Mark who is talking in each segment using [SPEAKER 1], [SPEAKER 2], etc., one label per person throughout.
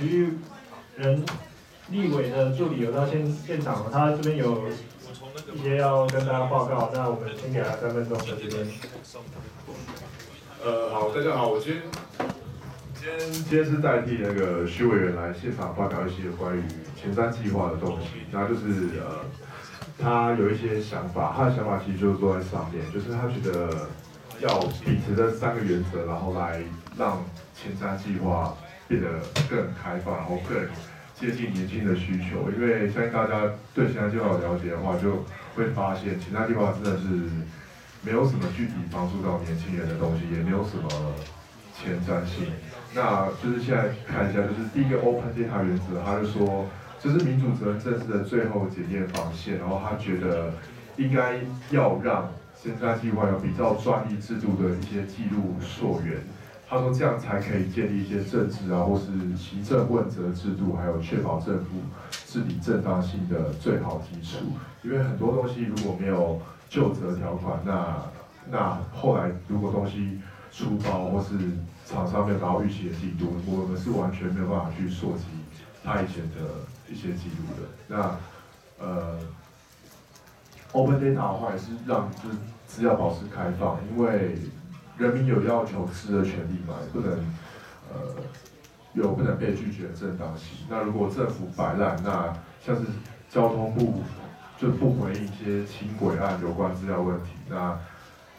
[SPEAKER 1] 体育人立委的助理有到现现场了，他这边有一些要跟大家报告，那我们先给他三分钟的时间。
[SPEAKER 2] 呃，好，大家好，我今天今天今天是代替那个徐委员来现场发表一些关于前瞻计划的东西，那就是呃，他有一些想法，他的想法其实就是坐在上面，就是他觉得要秉持这三个原则，然后来让前瞻计划变得更开放，然后更接近年轻的需求。因为相信大家对其他计划有了解的话，就会发现其他计划真的是。没有什么具体帮助到年轻人的东西，也没有什么前瞻性。那就是现在看一下，就是第一个 Open Data 原则，他就说这是民主责任政治的最后检验防线，然后他觉得应该要让现在计划有比较专一制度的一些记录溯源。他说这样才可以建立一些政治啊，或是行政问责制度，还有确保政府治理正当性的最好基础。因为很多东西如果没有就责条款，那那后来如果东西出包或是厂商没有达到预期的进度，我们是完全没有办法去溯及他以前的一些记录的。那呃，Open Data 的话也是让就是资料保持开放，因为人民有要求知的权利嘛，不能呃有不能被拒绝的正当性。那如果政府摆烂，那像是交通部。就不回应一些轻轨案有关资料问题。那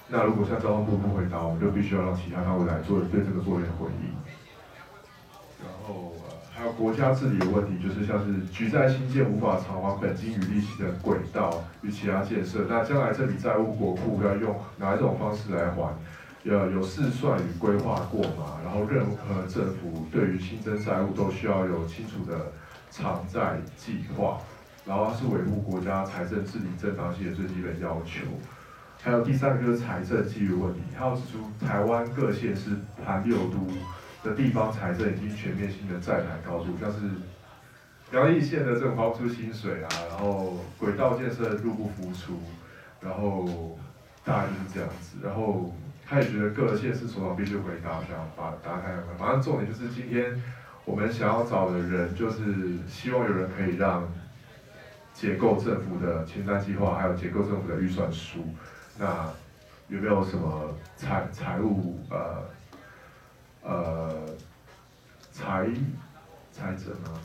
[SPEAKER 2] 那如果像交通部不回答，我们就必须要让其他单位来做对这个做一些回应。然后呃还有国家治理的问题，就是像是举债新建无法偿还本金与利息的轨道与其他建设，那将来这笔债务国库要用哪一种方式来还？要有试算与规划过嘛？然后任何政府对于新增债务都需要有清楚的偿债计划。然后是维护国家财政治理正当性的最基本要求，还有第三个就是财政纪律问题。他要指出，台湾各县市含六都的地方财政已经全面性的债台高筑，像是苗栗县的这种包出薪水啊，然后轨道建设入不敷出，然后大概就是这样子。然后他也觉得各县市首长必须回答，想把答开。反正重点就是今天我们想要找的人，就是希望有人可以让。结构政府的清单计划，还有结构政府的预算书，那有没有什么财财务呃呃财财政啊，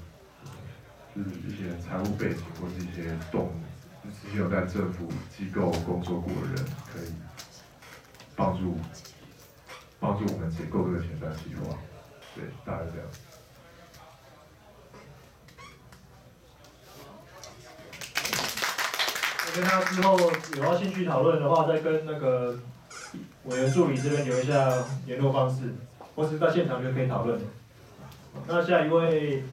[SPEAKER 2] 就是一些财务背景或是一些动，之前有在政府机构工作过的人，可以帮助帮助我们结构这个前瞻计划，对，大概这样。
[SPEAKER 1] 我跟他之后有要兴趣讨论的话，再跟那个委员助理这边留一下联络方式，或是到现场就可以讨论。那下一位。